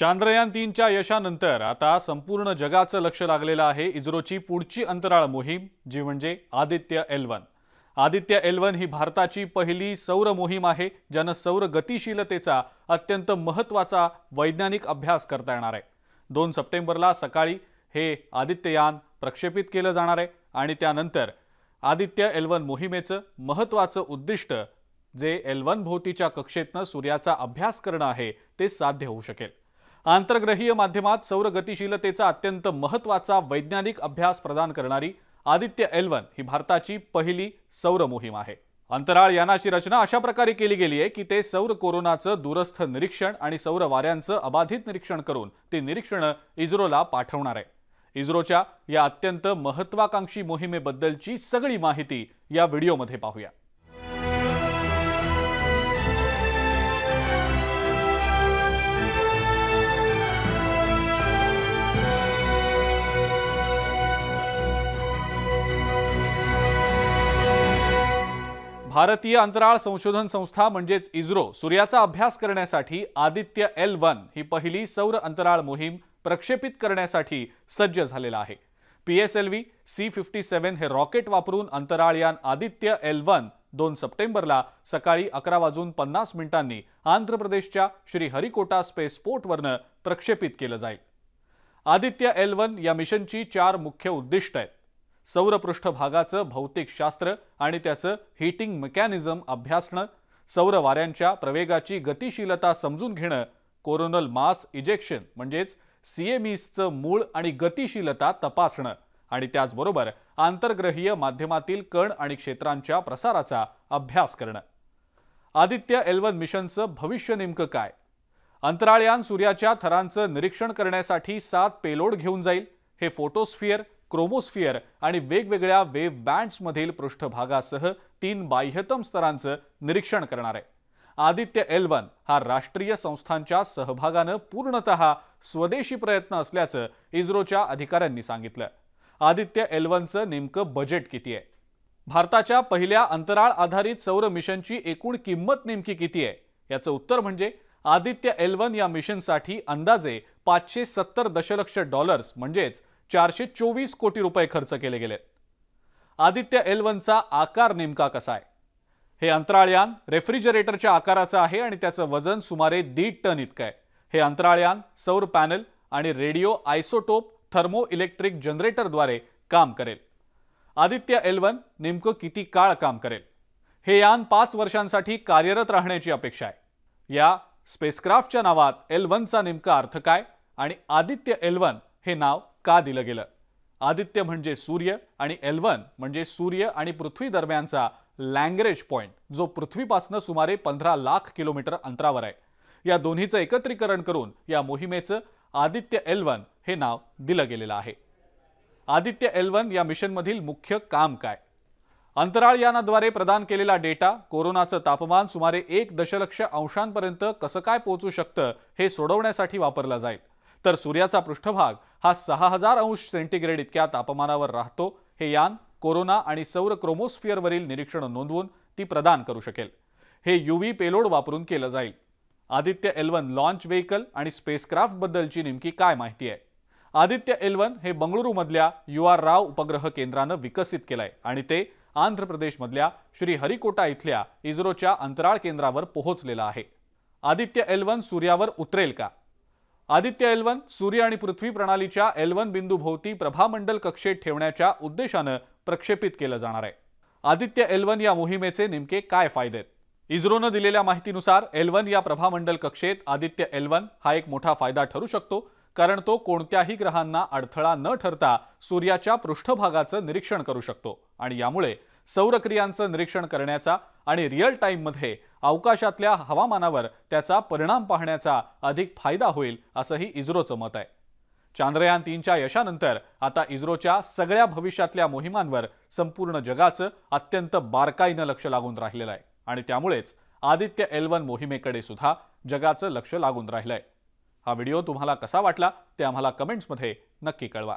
चांद्रयान तीनच्या यशानंतर आता संपूर्ण जगाचं लक्ष लागलेलं आहे इस्रोची पुढची अंतराळ मोहीम जी म्हणजे Aditya L one. Aditya L one ही भारताची पहिली सौर मोहीम आहे ज्यानं सौर गतिशीलतेचा अत्यंत महत्त्वाचा वैज्ञानिक अभ्यास करता येणार आहे. दोन सप्टेंबरला सकाळी हे आदित्ययान प्रक्षेपित केलं जाणार आहे आणि त्यानंतर आदित्य एल वन मोहिमेचं महत्त्वाचं उद्दिष्ट जे एल वन भोवतीच्या कक्षेतनं सूर्याचा अभ्यास करणं आहे ते साध्य होऊ शकेल. आंतरग्रहीय माध्यमात सौर गतिशीलतेचा अत्यंत महत्त्वाचा वैज्ञानिक अभ्यास प्रदान करणारी आदित्य एल्वन ही भारताची पहिली सौर मोहीम आहे. अंतराळ यानाची रचना अशा प्रकारे केली गेली आहे की ते सौर कोरोनाचं दूरस्थ निरीक्षण आणि सौर वाऱ्यांचं अबाधित निरीक्षण करून ती निरीक्षणं इस्रोला पाठवणार आहे. इस्रोच्या या अत्यंत महत्वाकांक्षी मोहिमेबद्दलची सगळी माहिती या व्हिडिओमध्ये पाहूया. भारतीय अंतराळ संशोधन संस्था म्हणजेच इस्रो सूर्याचा अभ्यास करण्यासाठी आदित्य एल वन ही पहिली सौर अंतराळ मोहीम प्रक्षेपित करण्यासाठी सज्ज झालेला आहे. P S L V C fifty seven हे रॉकेट वापरून अंतराळयान आदित्य एल वन दोन सप्टेंबरला सकाळी अकरा वाजून पन्नास मिनिटांनी आंध्र प्रदेशच्या श्रीहरिकोटा स्पेसपोर्टवरनं स्पेस पोर्टवरनं प्रक्षेपित केलं जाईल. आदित्य एल वन या मिशनची चार मुख्य उद्दिष्ट आहेत. सौरपृष्ठभागाचं भौतिक भौतिकशास्त्र आणि त्याचं हीटिंग मेकॅनिझम अभ्यासणं सौर वाऱ्यांच्या प्रवेगाची गतिशीलता समजून घेणं कोरोनल मास इजेक्शन म्हणजेच सीएमईसचं मूळ आणि गतिशीलता तपासणं आणि त्याचबरोबर आंतरग्रहीय माध्यमातील कण आणि क्षेत्रांच्या प्रसाराचा अभ्यास करणं. आदित्य एल्वन मिशनचं भविष्य नेमकं काय? अंतराळयान सूर्याच्या थरांचं निरीक्षण करण्यासाठी सात पेलोड घेऊन जाईल हे फोटोस्फिअर क्रोमोस्फिअर आणि वेगवेगळ्या वेव्ह बँड्समधील पृष्ठभागासह तीन बाह्यतम स्तरांचं निरीक्षण करणार आहे. आदित्य एल वन हा राष्ट्रीय संस्थांच्या सहभागानं पूर्णतः स्वदेशी प्रयत्न असल्याचं इस्रोच्या अधिकाऱ्यांनी सांगितलं. आदित्य एल वनचं नेमकं बजेट किती आहे? भारताच्या पहिल्या अंतराळ आधारित सौर मिशनची एकूण किंमत नेमकी किती आहे? याचं उत्तर म्हणजे आदित्य एल वन या मिशनसाठी अंदाजे पाचशे सत्तर दशलक्ष डॉलर्स म्हणजेच चारशे चोवीस कोटी रुपये खर्च केले गेलेत आदित्य एल वनचा आकार नेमका कसा आहे? हे अंतराळयान रेफ्रिजरेटरच्या आकाराचं आहे आणि त्याचं वजन सुमारे दीड टन इतकं आहे. हे अंतराळयान सौर पॅनल आणि रेडिओ आयसोटोप थर्मो इलेक्ट्रिक जनरेटरद्वारे काम करेल. आदित्य एल वन नेमकं किती काळ काम करेल? हे यान पाच वर्षांसाठी कार्यरत राहण्याची अपेक्षा आहे. या स्पेसक्राफ्टच्या नावात एल वनचा नेमका अर्थ काय आणि आदित्य एल वन हे नाव का दिलं गेलं? आदित्य म्हणजे सूर्य आणि एल्वन म्हणजे सूर्य आणि पृथ्वी दरम्यानचा लँग्रेज पॉइंट जो पृथ्वीपासनं सुमारे पंधरा लाख किलोमीटर अंतरावर आहे. या दोन्हीचं एकत्रीकरण करून या मोहिमेचं आदित्य एल वन हे नाव दिलं गेलेलं आहे. आदित्य एल्वन या मिशनमधील मुख्य काम काय? अंतराळयानाद्वारे प्रदान केलेला डेटा कोरोनाचं तापमान सुमारे एक दशलक्ष अंशांपर्यंत कसं काय पोहोचू शकतं हे सोडवण्यासाठी वापरला जाईल. तर सूर्याचा पृष्ठभाग हा सहा हजार अंश सेंटीग्रेड इतक्या तापमानावर राहतो. हे यान कोरोना आणि सौर क्रोमोस्फिअरवरील निरीक्षण नोंदवून ती प्रदान करू शकेल. हे युव्ही पेलोड वापरून केलं जाईल. आदित्य एल्वन लॉन्च व्हेकल आणि स्पेसक्राफ्टबद्दलची नेमकी काय माहिती आहे? आदित्य एल्वन हे बंगळुरूमधल्या यू आर राव उपग्रह केंद्रानं विकसित केलंय आणि ते आंध्र प्रदेशमधल्या श्री हरिकोटा इथल्या इस्रोच्या अंतराळ केंद्रावर पोहोचलेलं आहे. आदित्य एल्वन सूर्यावर उतरेल का? आदित्य एल वन सूर्य आणि पृथ्वी प्रणालीच्या एल वन बिंदूभोवती प्रभामंडल कक्षेत ठेवण्याच्या उद्देशानं प्रक्षेपित केलं जाणार आहे. आदित्य एल वन या मोहिमेचे नेमके काय फायदे? आहेत इस्रोनं दिलेल्या माहितीनुसार एल वन या प्रभामंडल कक्षेत आदित्य एल वन हा एक मोठा फायदा ठरू शकतो कारण तो कोणत्याही ग्रहांना अडथळा न ठरता सूर्याच्या पृष्ठभागाचं निरीक्षण करू शकतो आणि यामुळे सौरक्रियांचं निरीक्षण करण्याचा आणि रिअल टाईममध्ये अवकाशातल्या हवामानावर त्याचा परिणाम पाहण्याचा अधिक फायदा होईल असंही इस्रोचं मत आहे. चांद्रयान तीनच्या यशानंतर आता इस्रोच्या सगळ्या भविष्यातल्या मोहिमांवर संपूर्ण जगाचं अत्यंत बारकाईनं लक्ष लागून राहिलेलं आहे. आणि त्यामुळेच आदित्य एल वन मोहिमेकडे सुद्धा जगाचं लक्ष लागून राहिलंय. हा व्हिडिओ तुम्हाला कसा वाटला ते आम्हाला कमेंट्समध्ये नक्की कळवा.